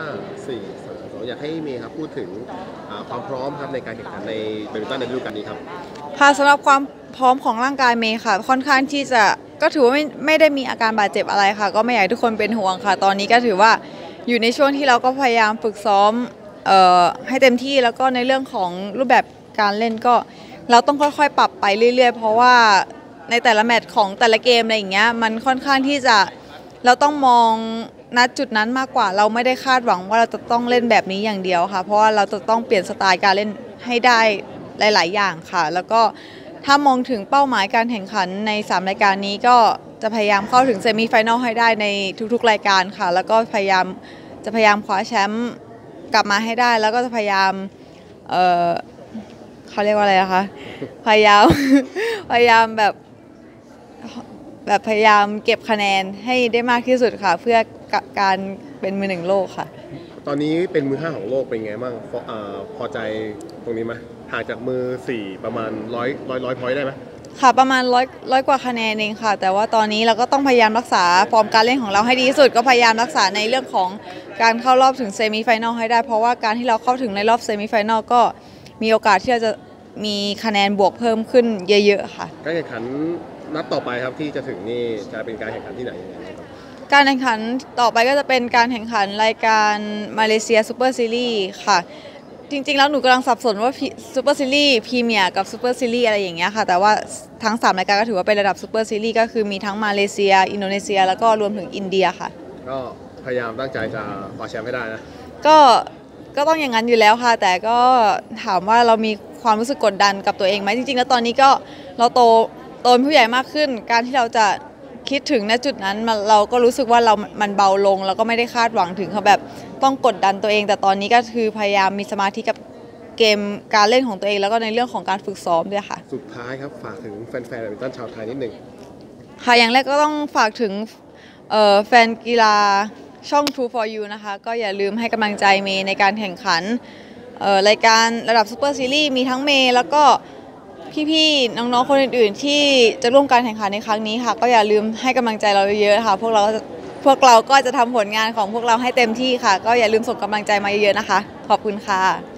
ห้าสี่สามสองอยากให้เมย์ครับพูดถึงความพร้อมครับในการแข่งขันในแบดมินตันในฤดูกาลนี้ครับค่ะสำหรับความพร้อมของร่างกายเมย์ค่ะ ค่อนข้างที่จะก็ถือว่าไม่ไม่ได้มีอาการบาดเจ็บอะไรค่ะ ก็ไม่อยากให้ทุกคนเป็นห่วงค่ะ ตอนนี้ก็ถือว่าอยู่ในช่วงที่เราก็พยายามฝึกซ้อมเอ่อให้เต็มที่แล้วก็ในเรื่องของรูปแบบการเล่นก็ เราต้องค่อยๆ ปรับไปเรื่อย ๆ เพราะว่าในแต่ละแมตช์ของแต่ละเกมอะไรอย่างเงี้ยมันค่อนข้างที่จะเราต้องมอง ณจุดนั้นมากกว่าเราไม่ได้คาดหวังว่าเราจะต้องเล่นแบบนี้อย่างเดียวค่ะ เพราะว่าเราจะต้องเปลี่ยนสไตล์การเล่นให้ได้หลาย ๆ อย่างค่ะ แล้วก็ถ้ามองถึงเป้าหมายการแข่งขันใน 3 รายการนี้ก็จะพยายามเข้าถึงเซมิไฟแนลให้ได้ในทุก ๆ รายการค่ะ แล้วก็พยายามจะพยายามคว้าแชมป์กลับมาให้ได้ แล้วก็จะพยายามเอ่อเขาเรียกว่าอะไรนะคะ พยายามพยายามแบบ แบบพยายามเก็บคะแนนให้ได้มากที่สุดค่ะ เพื่อกะการเป็นมือหนึ่งโลกค่ะ ตอนนี้เป็นมือห้าของโลกเป็นไงบ้างพออ่าพอใจตรงนี้ไหมห่างจากมือสี่ประมาณร้อยร้อยร้อย point ได้ไหมค่ะประมาณร้อยร้อยกว่าคะแนนเองค่ะ แต่ว่าตอนนี้เราก็ต้องพยายามรักษาฟอร์มการเล่นของเราให้ดีที่สุด ก็พยายามรักษาในเรื่องของการเข้ารอบถึง semi-final ให้ได้ เพราะว่าการที่เราเข้าถึงในรอบ semi-final ก็มีโอกาสที่เราจะ มีคะแนนบวกเพิ่มขึ้นเยอะๆค่ะ การแข่งขันนัดต่อไปครับที่จะถึงนี่จะเป็นการแข่งขันที่ไหนยังไงครับการแข่งขันต่อไปก็จะเป็นการแข่งขันรายการมาเลเซีย Super Series ค่ะ จริงๆ แล้วหนูกำลังสับสนว่า Super Series Premier กับ Super Series อะไรอย่างเงี้ยค่ะ แต่ว่าทั้ง 3 รายการก็ถือว่าเป็นระดับ Super Series ก็คือมีทั้งมาเลเซีย อินโดนีเซีย แล้วก็รวมถึงอินเดียค่ะ ก็พยายามตั้งใจจะคว้าแชมป์ให้ได้นะก็ก็ต้องอย่างนั้นอยู่แล้วค่ะ แต่ก็ถามว่าเรามี ความรู้สึกกดดันกับตัวเองไหมจริงๆ แล้วตอนนี้ก็เราโตโตเป็นผู้ใหญ่มากขึ้น การที่เราจะคิดถึงณจุดนั้นมันเราก็รู้สึกว่าเรา มันเบาลง แล้วก็ไม่ได้คาดหวังถึงเขาแบบต้องกดดันตัวเอง แต่ตอนนี้ก็คือพยายามมีสมาธิกับเกมการเล่นของตัวเอง แล้วก็ในเรื่องของการฝึกซ้อมด้วยค่ะ สุดท้ายครับฝากถึงแฟนๆแบดมินตันชาวไทยนิดหนึ่งค่ะอย่างแรกก็ต้องฝากถึงแฟนกีฬาช่อง True for You นะคะ ก็อย่าลืมให้กำลังใจเมย์ในการแข่งขัน รายการระดับซูเปอร์ซีรีส์มีทั้งเมย์แล้วก็พี่ๆน้องๆคนอื่นๆ ที่จะร่วมการแข่งขันในครั้งนี้ค่ะ ก็อย่าลืมให้กำลังใจเราเยอะๆค่ะพวกเราพวกเราก็จะทำผลงานของพวกเราให้เต็มที่ค่ะ ก็อย่าลืมส่งกำลังใจมาเยอะๆนะคะ ขอบคุณค่ะ